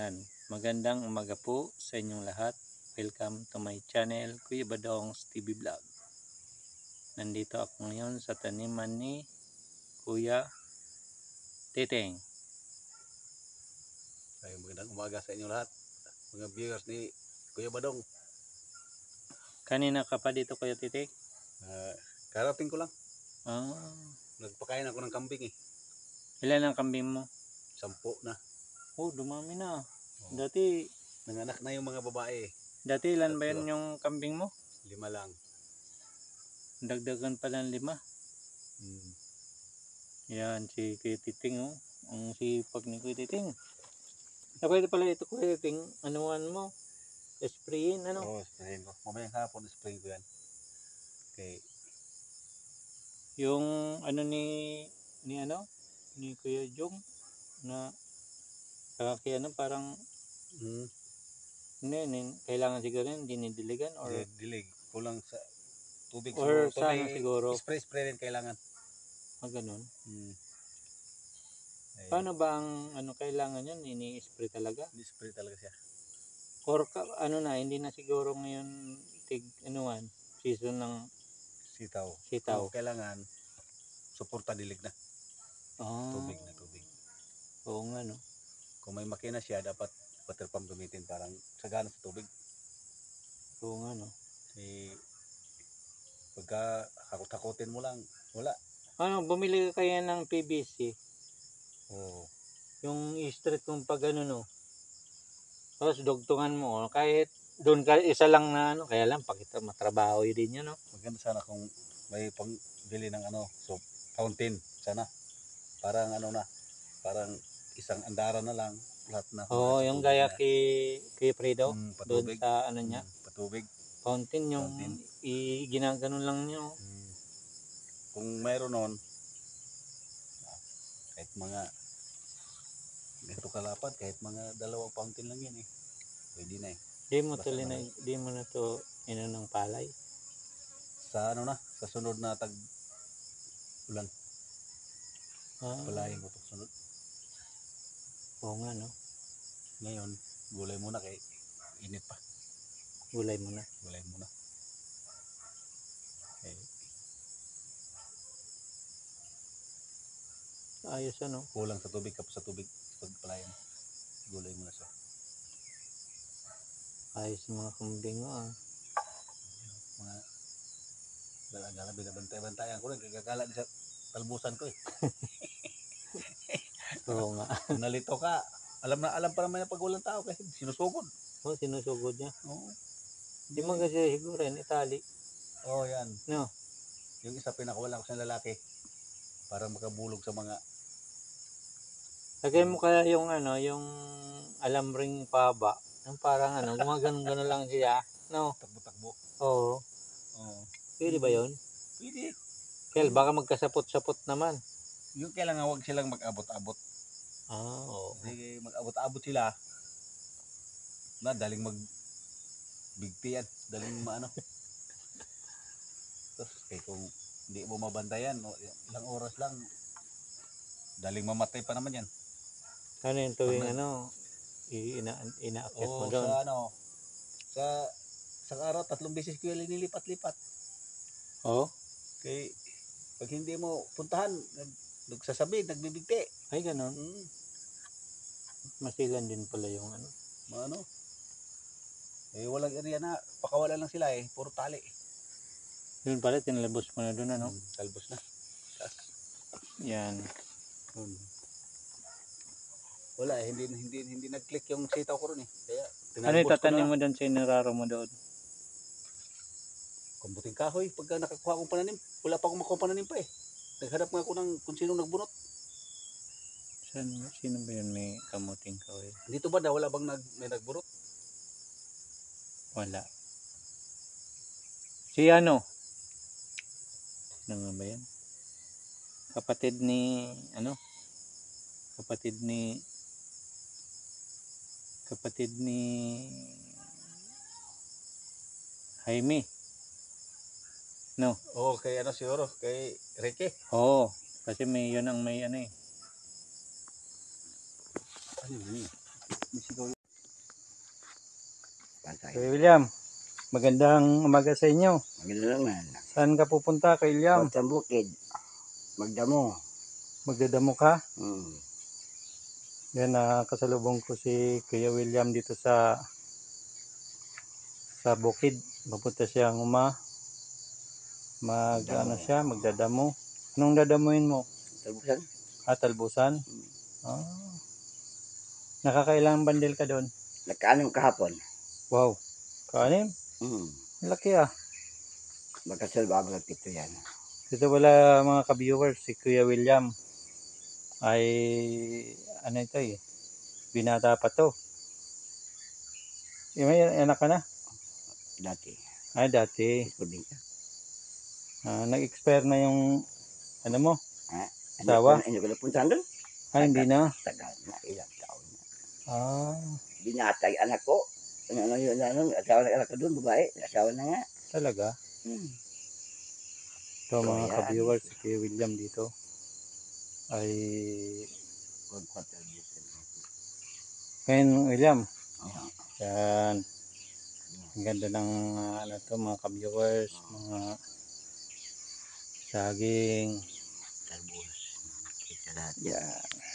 Yan. Magandang umaga po sa inyong lahat. Welcome to my channel, Kuya Badong's TV Vlog. Nandito ako ngayon sa taniman ni Kuya Titeng. Ay, magandang umaga sa inyo lahat. Mga viewers ni Kuya Badong. Kanina ka pa dito Kuya Titeng? Ah, karating ko lang. Ah, Nagpakain ako ng kambing eh. ilan ang kambing mo? Sampo na. Oh, dumami na. Oh. Dati, Nanganak na yung mga babae. dati ilan ba yun yung kambing mo? Lima lang. Dagdagan pa ng lima. Hmm. Yan, si Kuya Titing, oh. Ang sipag ni Kuya Titing. Na pwede pala ito, Kuya Titing, anuan mo? Sprayin, ano? Oo, sprayin ko. Mamayang hapon, sprayin ko yan. Okay. Yung, ano ni, ni ano? Ni Kuya Jong, na, kaki ano, parang, Hmm. hindi, hindi, kailangan siguro yun, dinidiligan, or, dilig. Kulang sa tubig. or siguro. sana May siguro, Spray, spray rin kailangan. ah, ganun. Hmm. Ay, Paano ba ang, ano, kailangan yun? Ini-spray talaga? Spray talaga siya. Or, ka, ano na, hindi na siguro ngayon, tig, anuan, season ng Sitaw. sitaw. Oo, kailangan suporta dilig na. Ah, Tubig na tubig. Oo nga, no? Kung may makina siya, dapat water pump gamitin parang sagana sa tubig. Oo nga, no? Eh, pagka hakot-hakotin mo lang, wala. Ano, bumili ka kaya ng PVC, Oo. yung straight kung pag ano, no? Tapos dugtungan mo, oh, kahit doon ka isa lang na ano, kaya lang pakita matrabaho yun din yun, no? Maganda sana kung may pangbili ng ano, so fountain sana. Parang ano na, parang isang andara na lang, lahat na. Oo, oh, yung gaya kay, kay Fredo, Mm, doon sa ano niya, Mm, patubig. fountain yung Fountain. i ginaganon lang niyo. Mm. Kung mayroon ah, kahit mga ito kalapad, kahit mga dalawang fountain lang yan eh. Pwede na eh. Di mo Basta tuloy na, naman. di mo na to ino ng palay. Sa ano na, sa sunod na tag ulan, Ah, palayin ko to sunod. Oo nga, no? Ngayon, gulay muna kay init pa. Gulay mo na. Gulay muna. Eh, Ayos, ano? kulang sa tubig kapos sa tubig pag palayan. Gulay muna siya. Ayos yung mga kambing mo, ah. Mga gala-gala binabantay-bantayan ko rin. Kagagala din sa talbusan ko eh. Oo nga. Nalito ka, alam na alam pa naman yung pag walang tao kasi sinusugod. Oh, sinusugod niya. Oo. Di mo kasi siguro yan, Itali. Oh, yan. No. Yung isa pinakawala ko sa lalaki para makabulog sa mga Lagay mo kaya yung ano, yung alam ring paba. Yung parang ano, gumaganon gano'n lang siya. No. takbo-takbo. Oo. Oo. Pwede ba yun? Pwede. Kel, baka magkasapot-sapot naman. Yung kailangan huwag silang mag-abot-abot. Ah, oo. Kasi mag-abot-abot sila. Na, daling mag bigtiyan. Daling maano. Tapos, eh, kung hindi mo mabantayan, ilang oras lang, daling mamatay pa naman yan. Ano yung tuwing ano, i- ina inaakyat mo Oo, doon. sa ano, sa sa araw, tatlong beses ko yung linilipat-lipat. Oo. Kay, pag hindi mo puntahan, nag, nagsasabi, nagbibigti. Ay, ganun. Hmm, Masilan din pala yung ano. ano. Eh, walang area na, pakawala lang sila eh, puro tali. Yun pala, tinalabos mo na doon, ano? Hmm, talbos na. Yan. hmm. Wala eh, hindi, hindi, hindi nag-click yung sitaw ko ron eh. Kaya, Ano yung tatanim mo doon sa inararo mo doon? Kambuting kahoy, pagka nakakuha akong pananim, wala pa akong makuha pananim pa eh. Naghanap nga ako ng kung sino nagbunot. Saan, sino ba yun may kamuting kawin? Dito ba daw wala bang nag, may nagbunot? Wala. Si ano? Ano nga ba yan? Kapatid ni, ano? Kapatid ni, kapatid ni Jaime. No? Oo, kay ano siguro, kay Ricky. Oo. Kasi may yun ang may ano eh. Ano yun? Bisigaw. Pantay. Kuya William, magandang umaga sa inyo. Maganda naman. Saan ka pupunta, Kuya William? Sa bukid, magdamo. Magdadamo ka? Hmm. Yan, na kasalubong ko si Kuya William dito sa sa bukid. Papunta siya uma. Mag, ano siya, magdadamo. Anong dadamuin mo? Tabusan. Ah, talbusan? Ah. Nakakailang bandel ka doon? Nagkaanong kahapon. Wow. Kanim? Hmm. Laki ah. Magkasalba ng pito yan. Dito wala mga ka-viewers, si Kuya William ay ano ito eh, binata pa to. Yung may anak ka na? Dati. Ay, dati. Probinsya. Ah, nag-expire na yung ano mo? Ha? Asawa? Ano ko napuntahan doon? Ay, hindi na. Tagal na ilang taon na. Ah, Binatay anak ko. Ano, ano yun, ano, asawa ng anak ko doon, babae. Asawa na nga. talaga. Hmm. Ito So, mga yan. ka-viewers, si Kuya William dito ay ngayon William, Oo. yan. Ang ganda ng ah, ano to, mga ka-viewers, mga saging, Talbos. Kita lahat. yan.